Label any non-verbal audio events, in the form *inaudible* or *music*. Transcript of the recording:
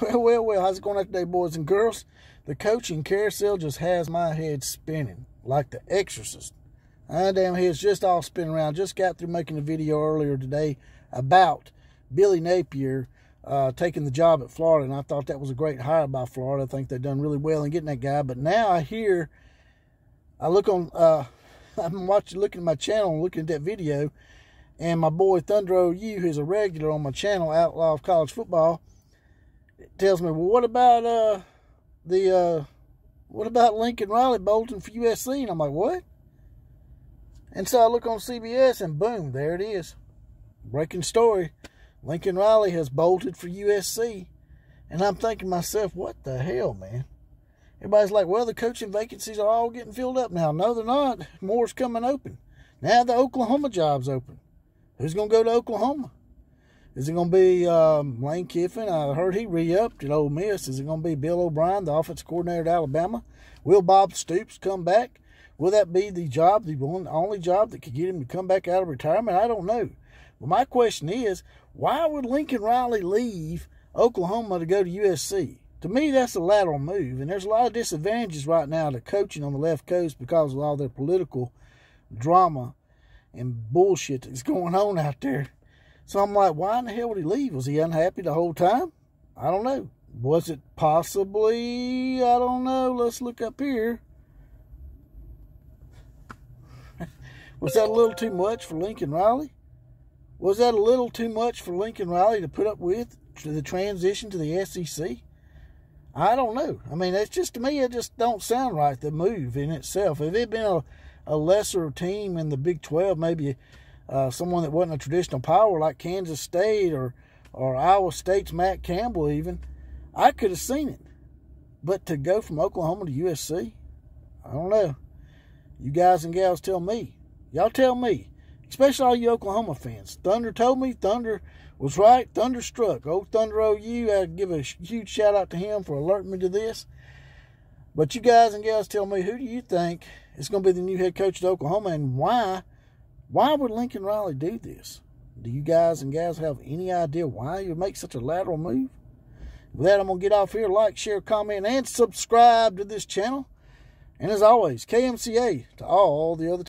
Well, *laughs* well, well, how's it going out today, boys and girls? The coaching carousel just has my head spinning like the exorcist. My damn head's just all spinning around. Just got through making a video earlier today about Billy Napier uh, taking the job at Florida, and I thought that was a great hire by Florida. I think they've done really well in getting that guy. But now I hear, I look on, uh, *laughs* I'm watching, looking at my channel looking at that video, and my boy Thunder OU, who's a regular on my channel, Outlaw of College Football, tells me, well, what about uh, the uh, what about Lincoln Riley bolting for USC? And I'm like, what? And so I look on CBS, and boom, there it is, breaking story. Lincoln Riley has bolted for USC, and I'm thinking myself, what the hell, man? Everybody's like, well, the coaching vacancies are all getting filled up now. No, they're not. More's coming open. Now the Oklahoma job's open. Who's going to go to Oklahoma? Is it going to be um, Lane Kiffin? I heard he re-upped at Ole Miss. Is it going to be Bill O'Brien, the offensive coordinator at Alabama? Will Bob Stoops come back? Will that be the job, the one, only job that could get him to come back out of retirement? I don't know. But my question is, why would Lincoln Riley leave Oklahoma to go to USC? To me, that's a lateral move, and there's a lot of disadvantages right now to coaching on the left coast because of all their political drama and bullshit that's *laughs* going on out there. So I'm like, why in the hell would he leave? Was he unhappy the whole time? I don't know. Was it possibly? I don't know. Let's look up here. *laughs* Was that a little too much for Lincoln Riley? Was that a little too much for Lincoln Riley to put up with the transition to the SEC? I don't know. I mean, it's just to me, it just don't sound right. The move in itself. If it had been a, a lesser team in the Big Twelve, maybe uh, someone that wasn't a traditional power like Kansas State or or Iowa State's Matt Campbell, even, I could have seen it. But to go from Oklahoma to USC, I don't know. You guys and gals tell me. Y'all tell me, especially all you Oklahoma fans. Thunder told me. Thunder was right. Thunder struck. Old Thunder OU, I give a huge shout out to him for alerting me to this. But you guys and gals tell me, who do you think is going to be the new head coach at Oklahoma and why why would Lincoln Riley do this? Do you guys and gals have any idea why you make such a lateral move? With that, I'm going to get off here. Like, share, comment, and subscribe to this channel. And as always, KMCA to all the other